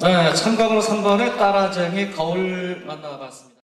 네, 참가번호 3번의 따라쟁이 거울 만나봤습니다.